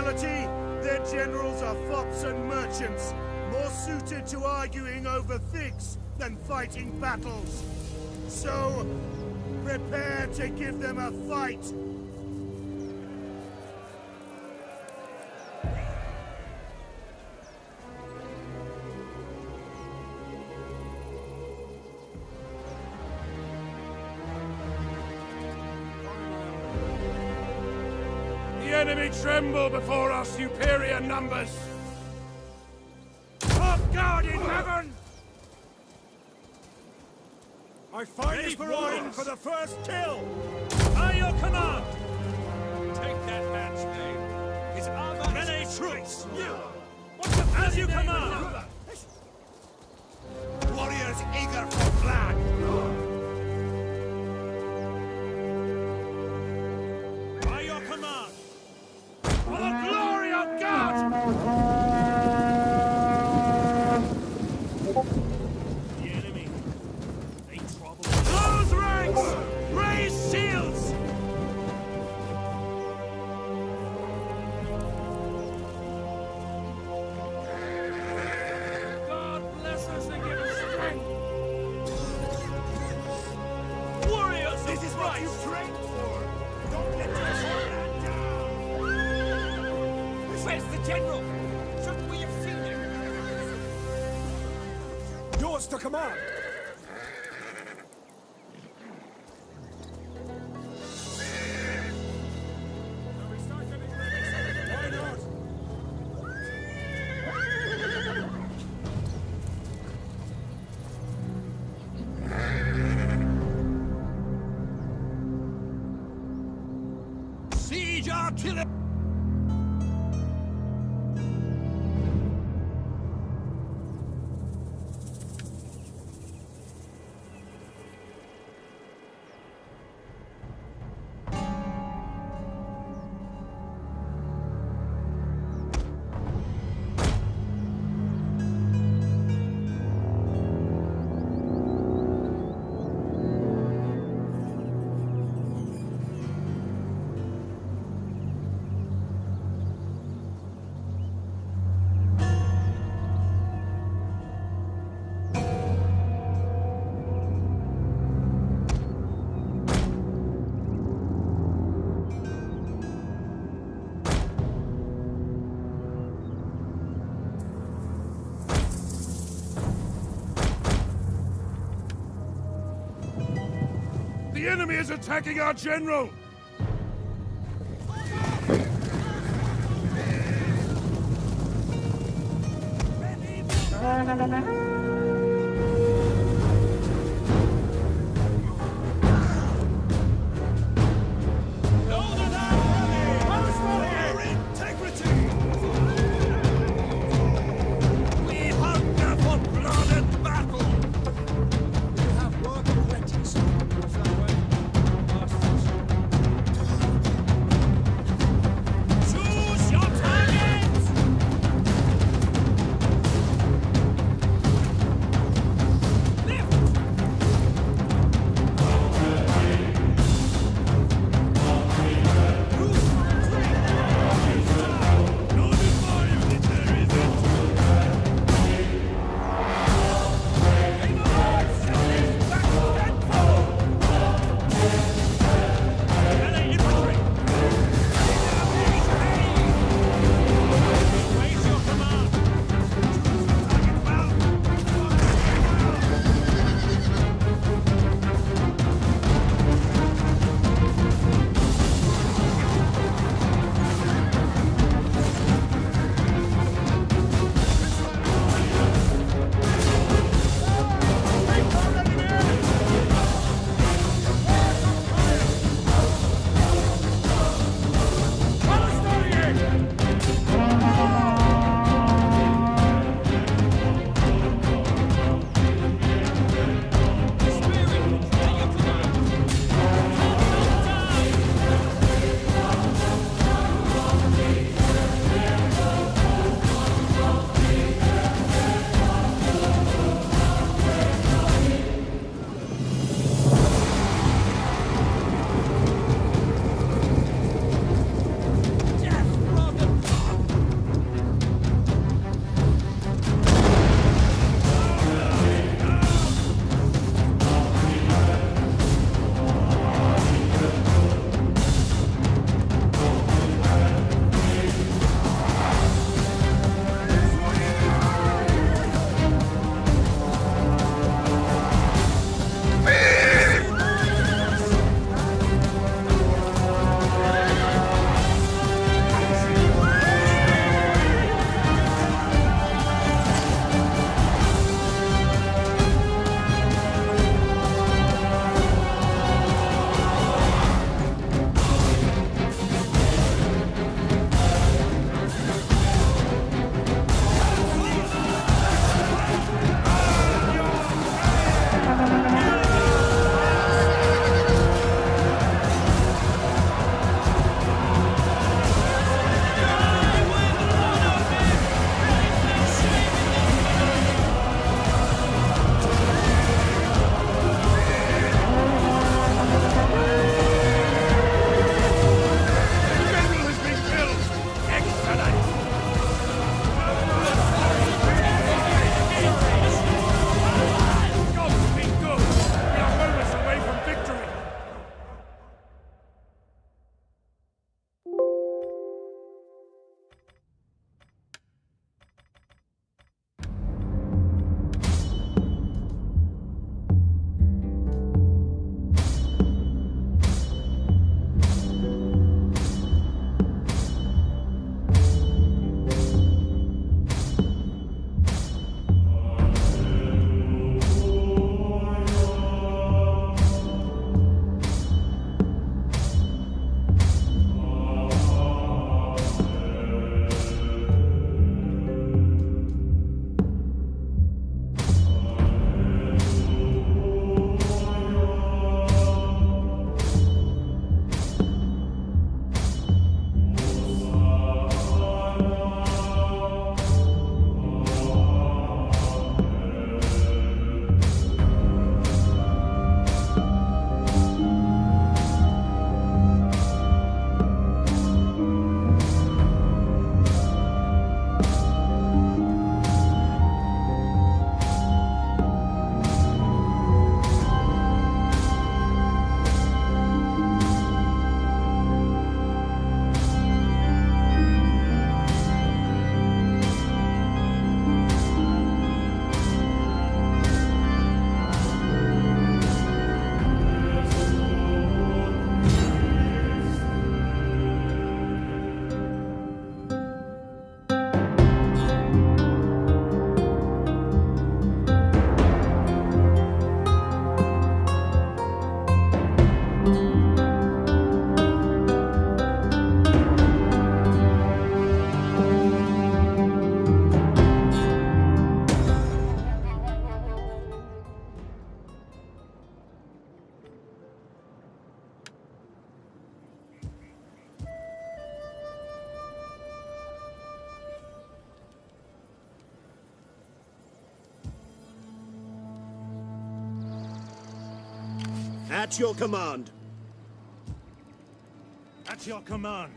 reality, their generals are fops and merchants, more suited to arguing over figs than fighting battles. So, prepare to give them a fight! Enemy tremble before our superior numbers. Up guard in heaven! Our finest wine for the first kill! By your command! Take that man's name. His armor... Many troops! You! As you command! Warriors eager for blood! Where's the general? Shouldn't we have seen him? Yours to command! Why not? The enemy is attacking our general! At your command. At your command.